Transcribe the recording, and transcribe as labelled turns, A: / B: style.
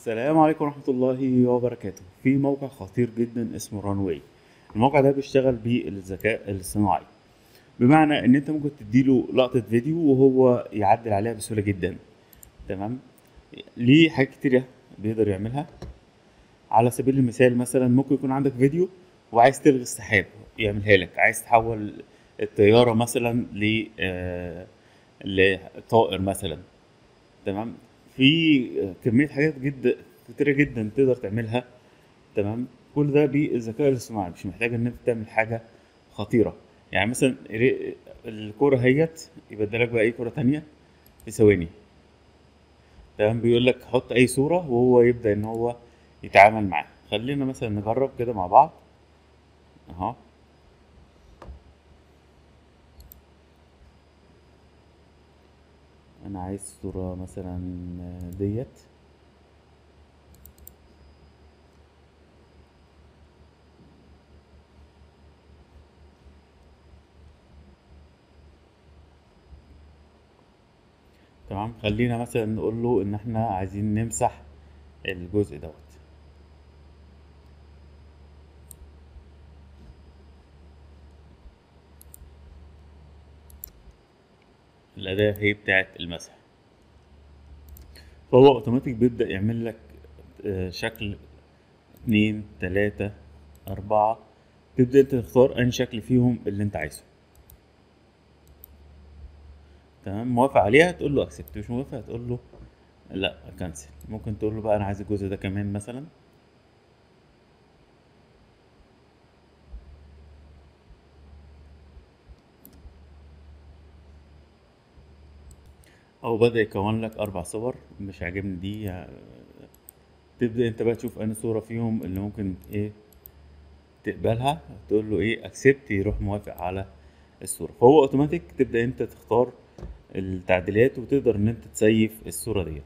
A: السلام عليكم ورحمة الله وبركاته. في موقع خطير جدا اسمه رانواي الموقع ده بيشتغل بالذكاء الاصطناعي. بمعنى إن أنت ممكن تديله لقطة فيديو وهو يعدل عليها بسهولة جدا. تمام؟ ليه حاجات كتيرة بيقدر يعملها. على سبيل المثال مثلا ممكن يكون عندك فيديو وعايز تلغي السحاب يعملها لك. عايز تحول الطيارة مثلا ل آه، لطائر مثلا. تمام؟ في كمية حاجات جدا كتيرة جدا تقدر تعملها. تمام؟ كل ده بالذكاء الاصطناعي مش محتاج إن أنت تعمل حاجة خطيرة. يعني مثلا الكورة هيت يبدلك بقى أي كورة تانية؟ في ثواني. تمام؟ بيقول لك حط أي صورة وهو يبدأ إن هو يتعامل معاها خلينا مثلا نجرب كده مع بعض. أهو. أنا عايز صورة مثلا ديت. تمام؟ خلينا مثلا نقول له إن إحنا عايزين نمسح الجزء دوت. الأداة هي بتاعت المسح. فهو أوتوماتيك بيبدأ يعمل لك آه، شكل اتنين تلاتة أربعة. تبدأ تختار أي شكل فيهم اللي أنت عايزه. تمام؟ موافق عليها؟ تقول له اكسبت مش موافق؟ تقول له لا كنسل ممكن تقول له بقى أنا عايز الجزء ده كمان مثلا. أو بدأ يكون لك أربع صور مش عاجبني دي آه، تبدأ أنت بقى تشوف أنهي صورة فيهم اللي ممكن إيه تقبلها تقول له إيه اكسبت يروح موافق على الصورة. فهو اوتوماتيك تبدأ أنت تختار التعديلات وتقدر إن أنت تسيف الصورة ديت.